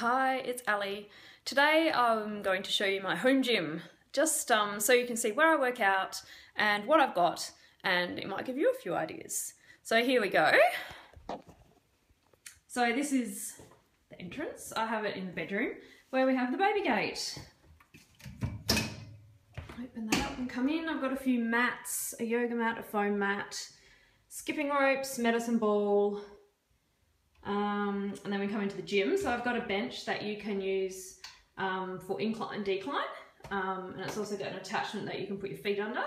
Hi, it's Ali. Today I'm going to show you my home gym, just um, so you can see where I work out and what I've got, and it might give you a few ideas. So here we go. So this is the entrance. I have it in the bedroom where we have the baby gate. Open that up and come in. I've got a few mats, a yoga mat, a foam mat, skipping ropes, medicine ball, and then we come into the gym. So I've got a bench that you can use um, for incline and decline. Um, and it's also got an attachment that you can put your feet under.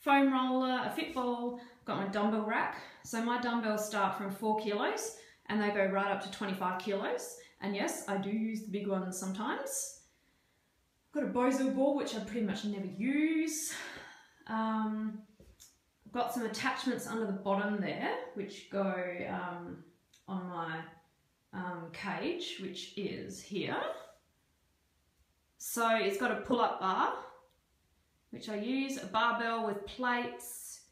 Foam roller, a fit ball, got my dumbbell rack. So my dumbbells start from four kilos and they go right up to 25 kilos. And yes, I do use the big ones sometimes. I've got a Bosu ball, which I pretty much never use. Um, I've got some attachments under the bottom there, which go um, on my um, cage, which is here. So it's got a pull-up bar, which I use, a barbell with plates,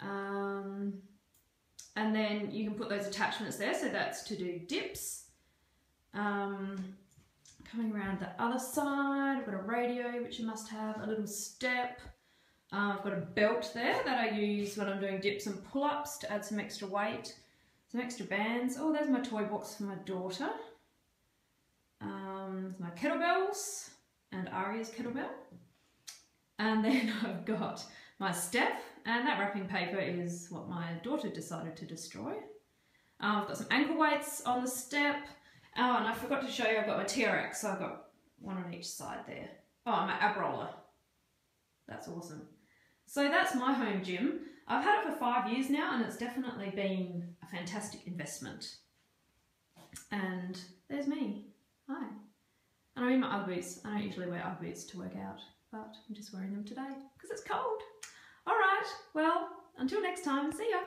um, and then you can put those attachments there, so that's to do dips. Um, coming around the other side, I've got a radio, which you must have, a little step, uh, I've got a belt there that I use when I'm doing dips and pull-ups to add some extra weight. Some extra bands. Oh, there's my toy box for my daughter. Um, my kettlebells and Aria's kettlebell. And then I've got my step, and that wrapping paper is what my daughter decided to destroy. Uh, I've got some ankle weights on the step. Oh, and I forgot to show you I've got my TRX, so I've got one on each side there. Oh, my ab roller. That's awesome. So that's my home gym. I've had it for five years now and it's definitely been a fantastic investment. And there's me. Hi. And I'm in my Ugg boots. I don't usually wear Ugg boots to work out, but I'm just wearing them today because it's cold. All right, well, until next time, see ya.